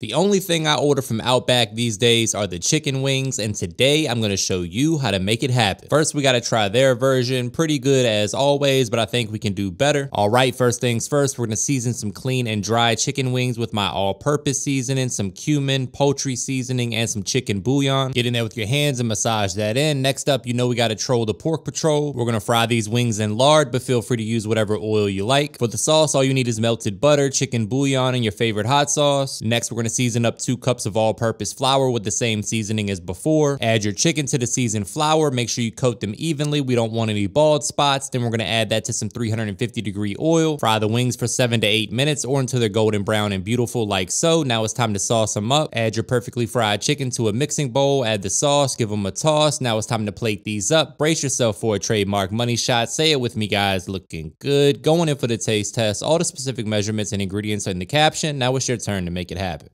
The only thing I order from Outback these days are the chicken wings, and today I'm to show you how to make it happen. First, we got to try their version. Pretty good as always, but I think we can do better. All right, first things first, we're to season some clean and dry chicken wings with my all-purpose seasoning, some cumin, poultry seasoning, and some chicken bouillon. Get in there with your hands and massage that in. Next up, you know we got to troll the pork patrol. We're to fry these wings in lard, but feel free to use whatever oil you like. For the sauce, all you need is melted butter, chicken bouillon, and your favorite hot sauce. Next, we're going to season up two cups of all-purpose flour with the same seasoning as before. Add your chicken to the seasoned flour. Make sure you coat them evenly. We don't want any bald spots. Then we're going to add that to some 350 degree oil. Fry the wings for seven to eight minutes or until they're golden brown and beautiful like so. Now it's time to sauce them up. Add your perfectly fried chicken to a mixing bowl. Add the sauce. Give them a toss. Now it's time to plate these up. Brace yourself for a trademark money shot. Say it with me, guys. Looking good. Going in for the taste test. All the specific measurements and ingredients are in the caption. Now it's your turn to make it happen.